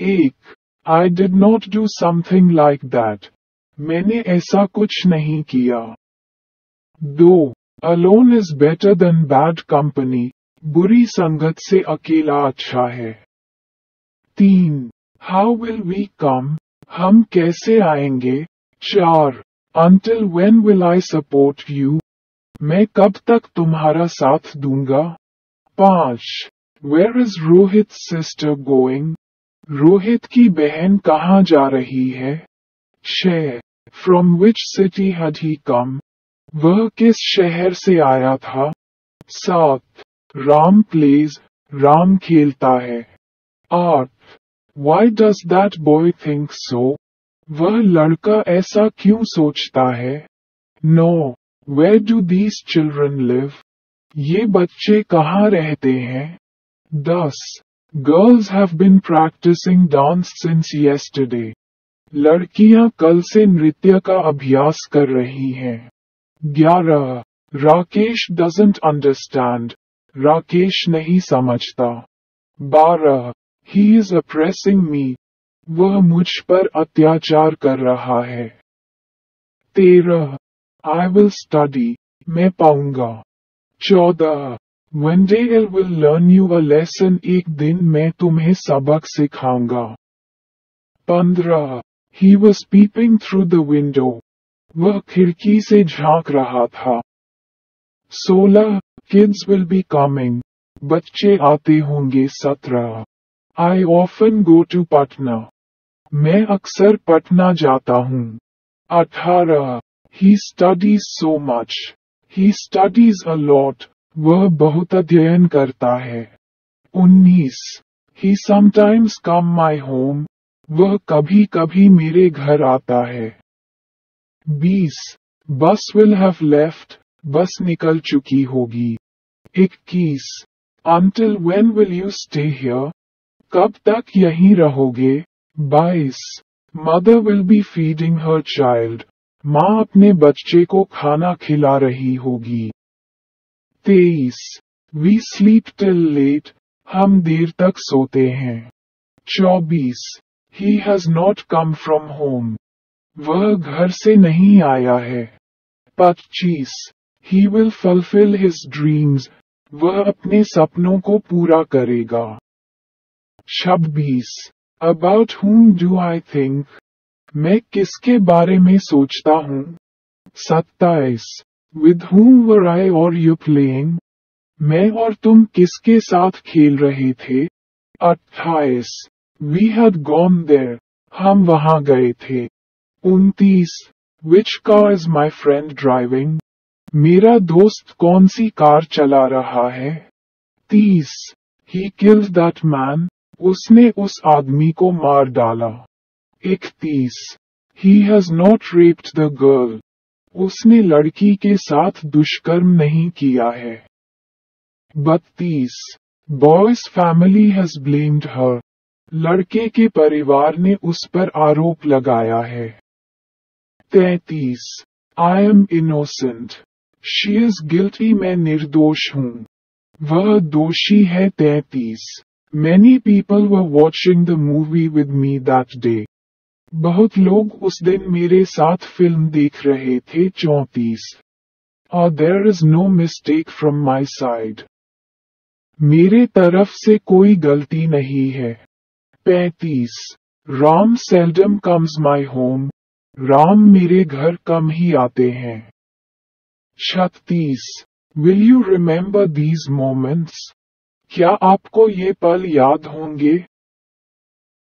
एक I did not do something like that मैंने ऐसा कुछ नहीं किया। दो alone is better than bad company बुरी संगत से अकेला अच्छा है। तीन हाउ विल वी कम हम कैसे आएँगे? चार until when will I support you मैं कब तक तुम्हारा साथ दूँगा? पाँच where is Rohit sister going Rohit की बहन कहाँ जा रही है? छह फ्रॉम विच सिटी हड ही कम वह किस शहर से आया था? सात राम प्लेज राम खेलता है। आठ why does that boy think so वह लड़का ऐसा क्यों सोचता है? No where do these children live ये बच्चे कहाँ रहते हैं? दस। Girls have been practicing dance since yesterday लड़कियाँ कल से नृत्य का अभ्यास कर रही हैं। ग्यारह। राकेश डजेंट अंडरस्टैंड राकेश नहीं समझता। बारह। ही इज़ अप्रेसिंग मी वह मुझ पर अत्याचार कर रहा है। तेरह। आई विल स्टडी मैं पाऊँगा। चौदह। One day I will learn you a lesson एक दिन मैं तुम्हें सबक सिखाऊँगा। पंद्रह। He was peeping through the window वह खिड़की से झाँक रहा था। सोलह। किड्स विल बी कमिंग बच्चे आते होंगे। सत्रह। I often go to Patna मैं अक्सर पटना जाता हूँ। अठारह। He studies so much he studies a lot वह बहुत अध्ययन करता है। उन्नीस। He sometimes come my home वह कभी कभी मेरे घर आता है। बीस। बस विल हैव लेफ़्ट बस निकल चुकी होगी। इक्कीस। Until when will you stay here कब तक यहीं रहोगे? बाईस। Mother will be feeding her child माँ अपने बच्चे को खाना खिला रही होगी। तेईस। वी स्लीप टिल लेट हम देर तक सोते हैं। चौबीस। He has not come from home वह घर से नहीं आया है। पच्चीस। He will fulfil his dreams वह अपने सपनों को पूरा करेगा। छब्बीस। अबाउट हुम डू आई थिंक मैं किसके बारे में सोचता हूँ? सत्ताईस। विद हुम वर आई और यू प्लेइंग मैं और तुम किसके साथ खेल रहे थे? अट्ठाईस। वी हैड गॉन देर हम वहाँ गए थे। उनतीस। Which car is my friend driving मेरा दोस्त कौन सी कार चला रहा है? तीस। ही किल्ड दैट मैन उसने उस आदमी को मार डाला। इकतीस। He has not raped the girl उसने लड़की के साथ दुष्कर्म नहीं किया है। बत्तीस। Boy's family has blamed her लड़के के परिवार ने उस पर आरोप लगाया है। तैतीस। I am innocent she is guilty मैं निर्दोष हूँ। वह दोषी है तैतीस। Many people were watching the movie with me that day बहुत लोग उस दिन मेरे साथ फ़िल्म देख रहे थे, चौतीस। और there is no mistake from my side मेरे तरफ़ से कोई गलती नहीं है। पैतीस। Ram seldom comes my home Ram मेरे घर कम ही आते हैं। छत्तीस। Will you remember these moments क्या आपको ये पल याद होंगे?